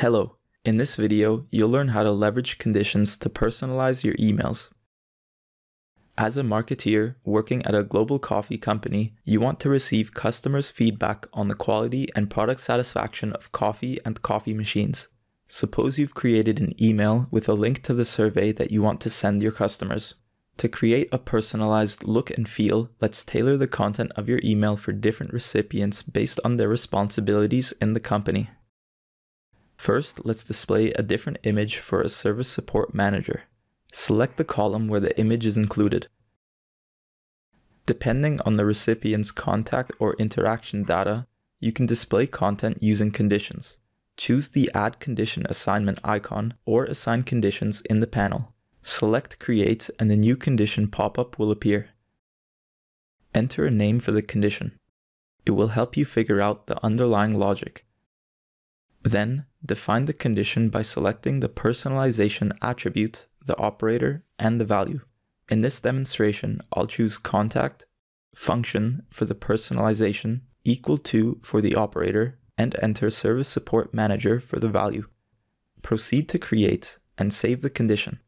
Hello, in this video, you'll learn how to leverage conditions to personalize your emails. As a marketeer working at a global coffee company, you want to receive customers' feedback on the quality and product satisfaction of coffee and coffee machines. Suppose you've created an email with a link to the survey that you want to send your customers. To create a personalized look and feel, let's tailor the content of your email for different recipients based on their responsibilities in the company. First, let's display a different image for a service support manager. Select the column where the image is included. Depending on the recipient's contact or interaction data, you can display content using conditions. Choose the Add Condition Assignment icon or assign conditions in the panel. Select Create and the new condition pop-up will appear. Enter a name for the condition. It will help you figure out the underlying logic. Then, define the condition by selecting the personalization attribute, the operator, and the value. In this demonstration, I'll choose contact, function for the personalization, equal to for the operator, and enter service support manager for the value. Proceed to create and save the condition.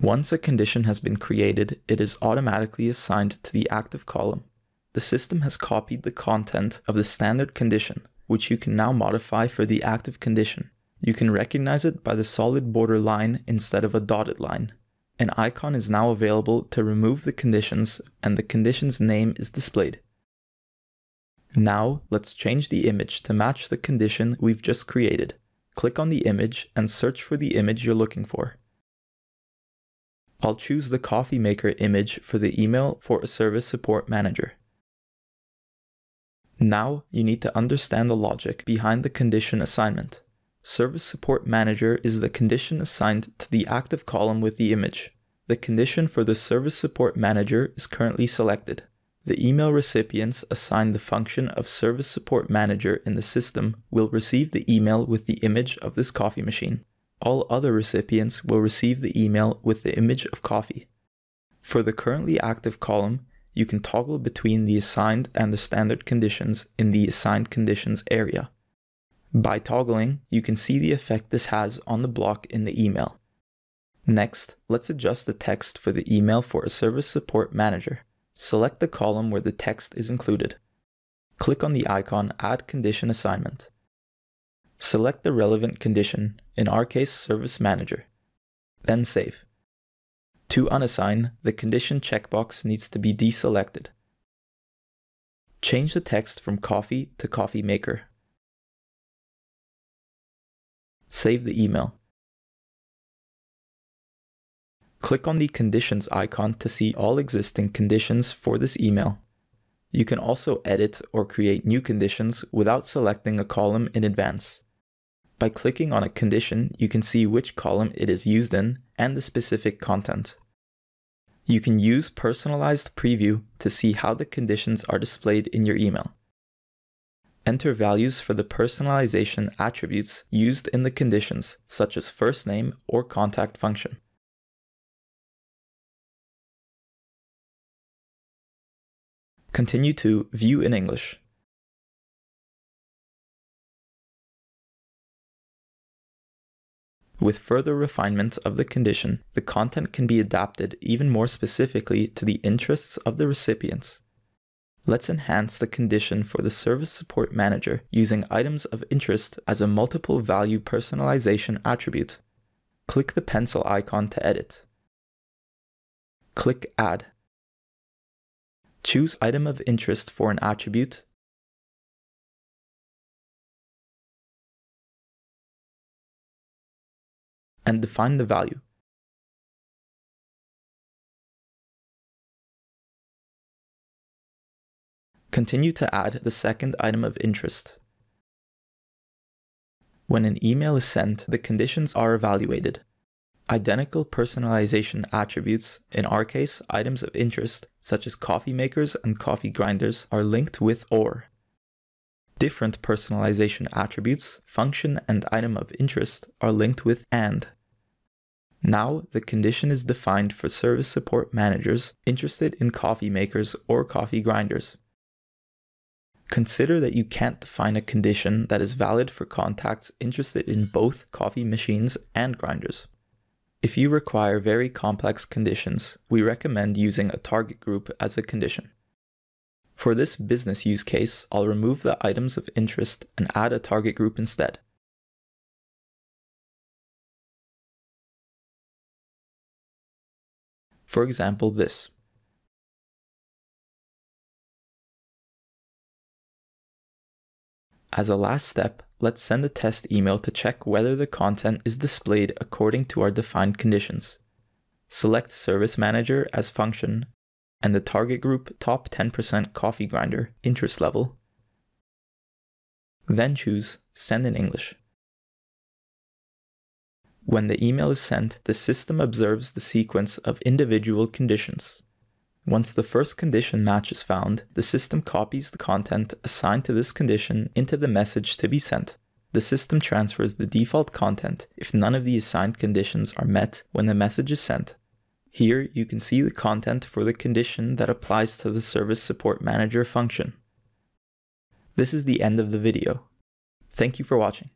Once a condition has been created, it is automatically assigned to the active column. The system has copied the content of the standard condition which you can now modify for the active condition. You can recognize it by the solid border line instead of a dotted line. An icon is now available to remove the conditions and the condition's name is displayed. Now let's change the image to match the condition we've just created. Click on the image and search for the image you're looking for. I'll choose the coffee maker image for the email for a service support manager. Now you need to understand the logic behind the condition assignment. Service Support Manager is the condition assigned to the active column with the image. The condition for the Service Support Manager is currently selected. The email recipients assigned the function of Service Support Manager in the system will receive the email with the image of this coffee machine. All other recipients will receive the email with the image of coffee. For the currently active column, you can toggle between the assigned and the standard conditions in the assigned conditions area. By toggling, you can see the effect this has on the block in the email. Next, let's adjust the text for the email for a service support manager. Select the column where the text is included. Click on the icon Add Condition Assignment. Select the relevant condition, in our case Service Manager. Then save. To unassign, the condition checkbox needs to be deselected. Change the text from coffee to coffee maker. Save the email. Click on the conditions icon to see all existing conditions for this email. You can also edit or create new conditions without selecting a column in advance. By clicking on a condition, you can see which column it is used in and the specific content. You can use personalized preview to see how the conditions are displayed in your email. Enter values for the personalization attributes used in the conditions, such as first name or contact function. Continue to View in English. With further refinements of the condition, the content can be adapted even more specifically to the interests of the recipients. Let's enhance the condition for the Service Support Manager using items of interest as a multiple value personalization attribute. Click the pencil icon to edit. Click Add. Choose Item of Interest for an attribute and define the value. Continue to add the second item of interest. When an email is sent, the conditions are evaluated. Identical personalization attributes, in our case items of interest, such as coffee makers and coffee grinders, are linked with OR. Different personalization attributes, function and item of interest, are linked with AND. Now, the condition is defined for service support managers interested in coffee makers or coffee grinders. Consider that you can't define a condition that is valid for contacts interested in both coffee machines and grinders. If you require very complex conditions, we recommend using a target group as a condition. For this business use case, I'll remove the items of interest and add a target group instead. For example, this. As a last step, let's send a test email to check whether the content is displayed according to our defined conditions. Select Service Manager as function and the target group top 10% coffee grinder interest level. Then choose Send in English. When the email is sent, the system observes the sequence of individual conditions. Once the first condition match is found, the system copies the content assigned to this condition into the message to be sent. The system transfers the default content if none of the assigned conditions are met when the message is sent. Here you can see the content for the condition that applies to the Service Support Manager function. This is the end of the video. Thank you for watching.